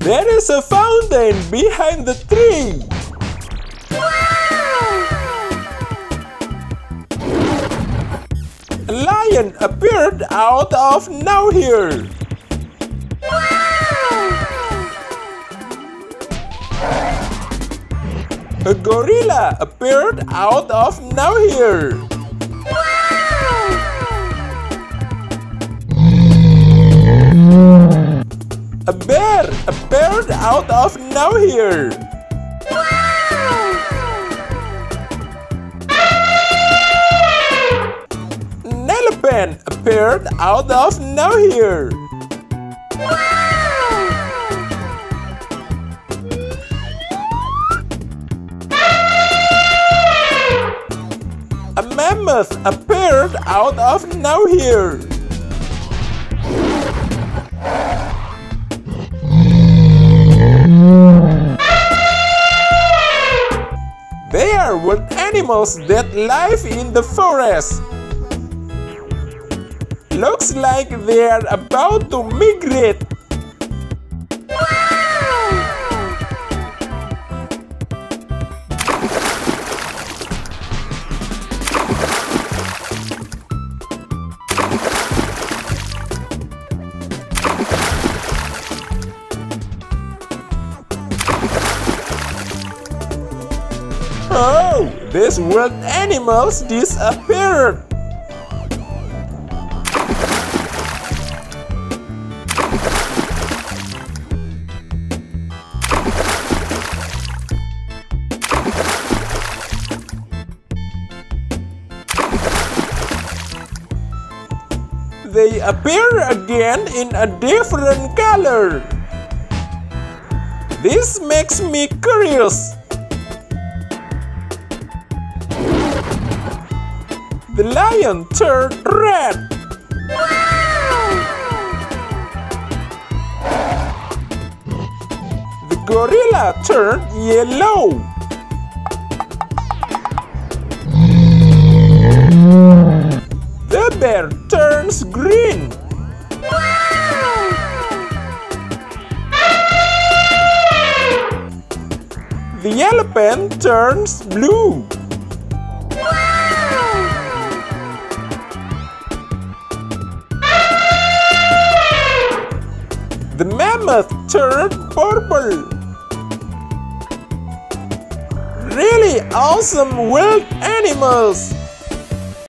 There is a fountain behind the tree. A lion appeared out of nowhere. A gorilla appeared out of nowhere. Appeared out of nowhere. An elephant appeared out of nowhere. A mammoth appeared out of nowhere. Are wild animals that live in the forest. Looks like they are about to migrate. Oh, these wild animals disappeared. They appear again in a different color. This makes me curious. The lion turned red. The gorilla turned yellow. The bear turns green. The elephant turns blue. The mammoth turned purple. Really awesome wild animals.